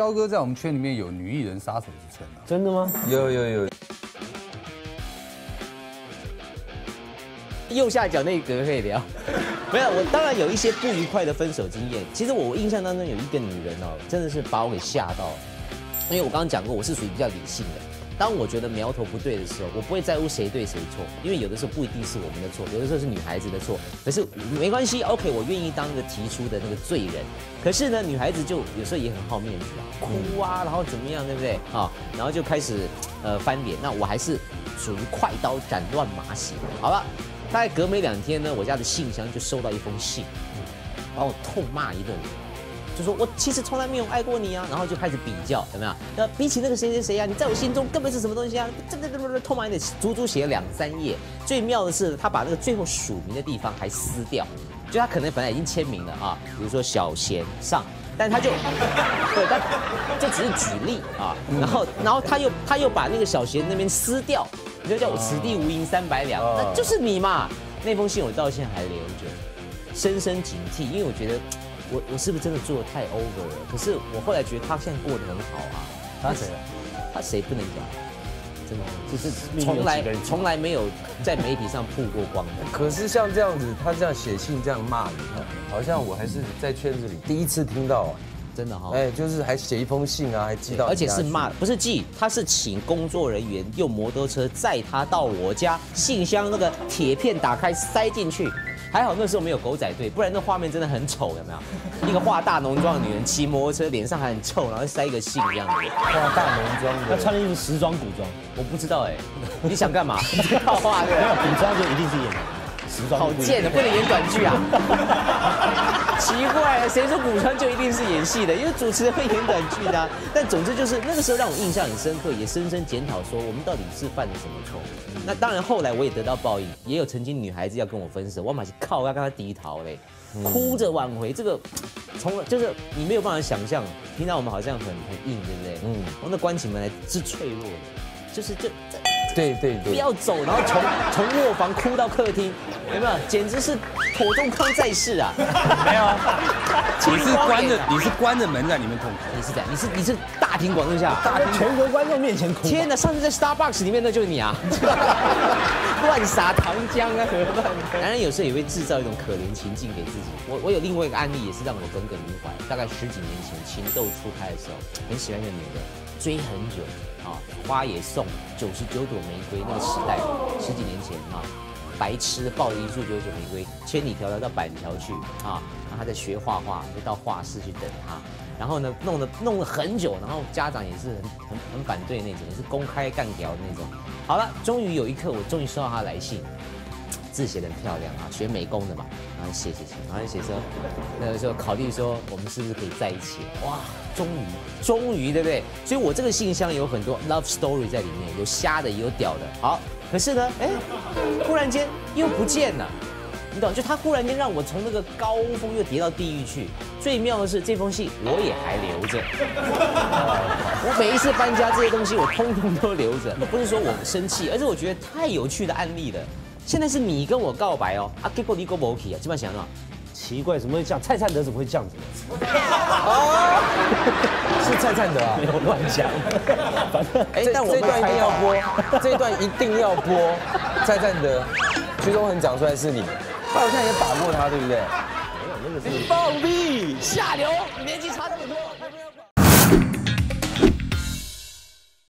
彪哥在我们圈里面有女艺人杀手之称啊。真的吗？有有有，右下角那一格可以聊。没有，我当然有一些不愉快的分手经验。其实我印象当中有一个女人哦，真的是把我给吓到了。因为我刚刚讲过，我是属于比较理性的。当我觉得苗头不对的时候，我不会在乎谁对谁错，因为有的时候不一定是我们的错，有的时候是女孩子的错。可是没关系，OK，我愿意当个提出的那个罪人。可是呢，女孩子就有时候也很好面子啊，哭啊，然后怎么样，对不对啊？然后就开始呃翻脸。那我还是属于快刀斩乱麻型。好了，大概隔没两天呢，我家的信箱就收到一封信，把我痛骂一顿。就说我其实从来没有爱过你啊，然后就开始比较，有没有？那比起那个谁谁谁啊，你在我心中根本是什么东西啊？这这这这痛骂一点，足足写了两三页。最妙的是，他把那个最后署名的地方还撕掉，就他可能本来已经签名了啊，比如说小贤上，但他就对，但这只是举例啊。然后，然后他又他又把那个小贤那边撕掉，你就叫我此地无银三百两，那就是你嘛。那封信我到现在还留着，深深警惕，因为我觉得。我我是不是真的做的太 over 了？可是我后来觉得他现在过得很好啊。他谁？他谁不能讲？真的，就是从来从来没有在媒体上曝过光的。可是像这样子，他这样写信这样骂你，好像我还是在圈子里第一次听到。真的哈？哎，就是还写一封信啊，还寄到，而且是骂，不是寄，他是请工作人员用摩托车载他到我家，信箱那个铁片打开塞进去。还好那时候没有狗仔队，不然那画面真的很丑，有没有？一个化大浓妆的女人骑摩托车，脸上还很臭，然后塞一个信这样子。化大浓妆，她穿的衣服时装古装，我不知道哎。你想干嘛？套话对？没有古装就一定是演时装。好贱的，不能演短剧啊！奇怪了，谁说古川就一定是演戏的？因为主持人会演短剧的。但总之就是那个时候让我印象很深刻，也深深检讨说我们到底是犯了什么错。那当然，后来我也得到报应，也有曾经女孩子要跟我分手，我马上靠要跟她低头嘞，哭着挽回。这个从就是你没有办法想象，平常我们好像很很硬，对不对？嗯，我那关起门来是脆弱的，就是这。对对对，不要走，然后从从卧房哭到客厅，有没有？简直是妥中康在世啊！没有，你是关着你是关着门在里面哭，你是这样，你是你是大庭广众下，大庭全国观众面前哭。天哪，上次在 Starbucks 里面那就是你啊！乱撒糖浆啊！男人有时候也会制造一种可怜情境给自己。我我有另外一个案例，也是让我耿耿于怀。大概十几年前情窦初开的时候，很喜欢一个女的，追很久。啊，花也送九十九朵玫瑰，那个时代十几年前啊，白痴抱着一束九十九玫瑰，千里迢迢到板桥去啊，然后他在学画画，就到画室去等他，然后呢，弄了弄了很久，然后家长也是很很很反对那种，也是公开干掉的那种。好了，终于有一刻，我终于收到他来信。字写的很漂亮啊，学美工的嘛，然后写写写，然后写说，那个时候考虑说我们是不是可以在一起？哇，终于，终于，对不对？所以我这个信箱有很多 love story 在里面，有瞎的，也有屌的。好，可是呢，哎，忽然间又不见了，你懂？就他忽然间让我从那个高峰又跌到地狱去。最妙的是这封信我也还留着，我每一次搬家这些东西我通通都留着，不是说我生气，而是我觉得太有趣的案例了。现在是你跟我告白哦，啊，结果你跟我 OK 啊，基本上想到，奇怪，怎么会这样？蔡灿德怎么会这样子？哦，是蔡灿德啊，没有乱讲。反正哎，但我这段一定要播，这段一定要播。蔡灿德，徐忠恒讲出来是你，他好像也打过他，对不对？没有，那个是放屁，下流，年纪差这么多。